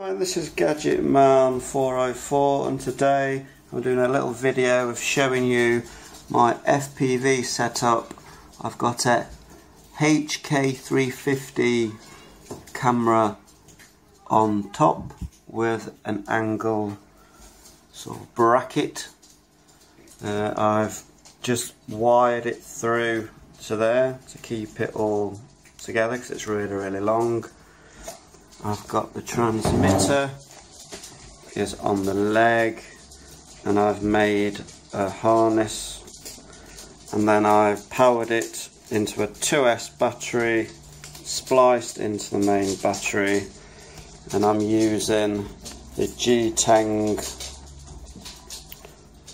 Hi, this is Gadget Man 404 and today I'm doing a little video of showing you my FPV setup. I've got a HK350 camera on top with an angle sort of bracket. Uh, I've just wired it through to there to keep it all together because it's really really long. I've got the transmitter is on the leg and I've made a harness and then I've powered it into a 2S battery spliced into the main battery and I'm using the G-Teng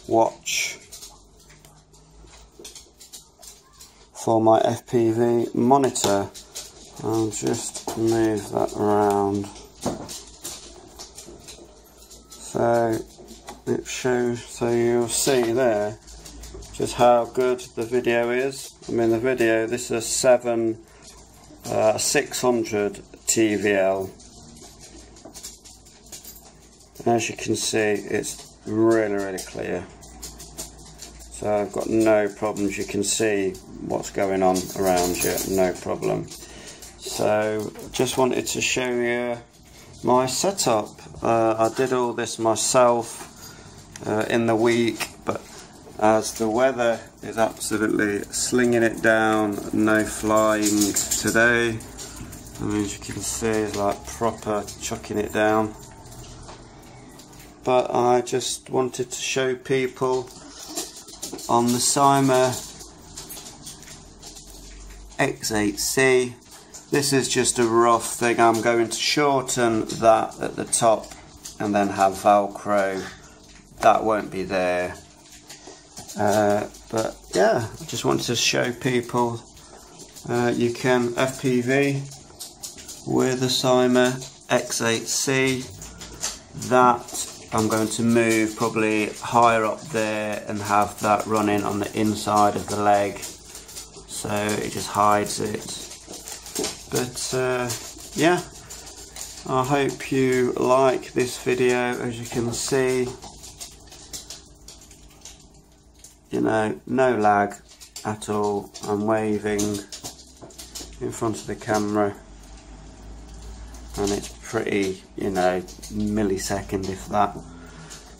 watch for my FPV monitor I'll just move that around. So it shows so you'll see there just how good the video is. I mean the video this is a 7 uh, 600 TVL and as you can see it's really really clear. So I've got no problems. You can see what's going on around you. No problem so just wanted to show you my setup. Uh, I did all this myself uh, in the week but as the weather is absolutely slinging it down no flying today I mean as you can see it's like proper chucking it down. But I just wanted to show people on the Syma X8C this is just a rough thing. I'm going to shorten that at the top and then have Velcro. That won't be there. Uh, but yeah, I just wanted to show people uh, you can FPV with a Syma X8C. That I'm going to move probably higher up there and have that running on the inside of the leg so it just hides it but uh, yeah. I hope you like this video as you can see. You know no lag at all. I'm waving in front of the camera. And it's pretty you know millisecond if that.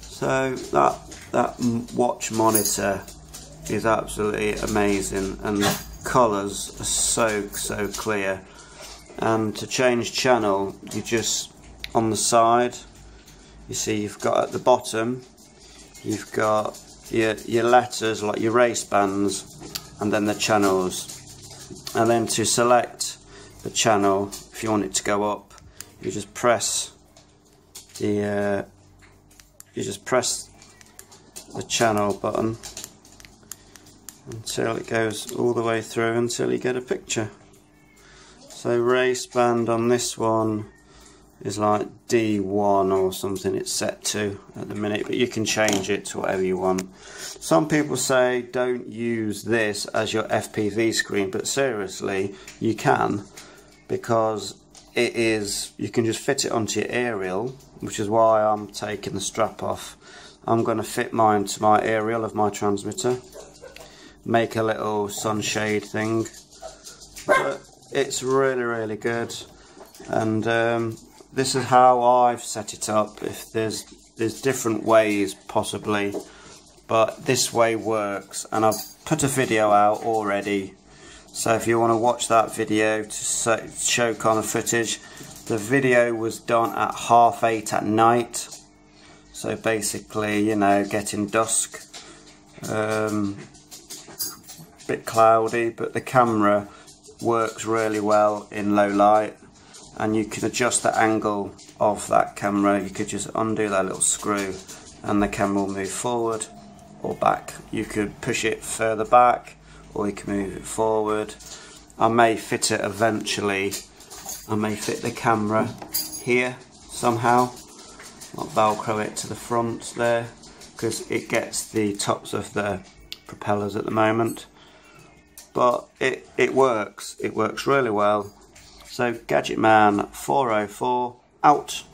So that that watch monitor is absolutely amazing. And the colours are so so clear and to change channel you just on the side you see you've got at the bottom you've got your, your letters like your race bands and then the channels. And then to select the channel if you want it to go up you just press the uh, you just press the channel button until it goes all the way through until you get a picture so race band on this one is like D1 or something it's set to at the minute but you can change it to whatever you want. Some people say don't use this as your FPV screen but seriously you can because it is you can just fit it onto your aerial which is why I'm taking the strap off. I'm going to fit mine to my aerial of my transmitter make a little sunshade thing it's really really good. And um, this is how I've set it up if there's there's different ways possibly. But this way works and I've put a video out already. So if you want to watch that video to show kind of footage the video was done at half eight at night. So basically you know getting dusk um, bit cloudy but the camera works really well in low light and you can adjust the angle of that camera. You could just undo that little screw and the camera will move forward or back. You could push it further back or you can move it forward. I may fit it eventually. I may fit the camera here somehow. I'll velcro it to the front there because it gets the tops of the propellers at the moment but it, it works. It works really well. So Gadget Man 404 out.